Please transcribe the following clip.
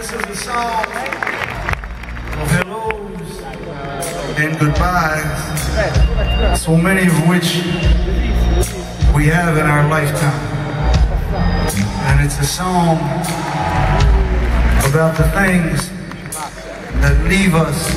This is a song of hellos and goodbyes, so many of which we have in our lifetime. And it's a song about the things that leave us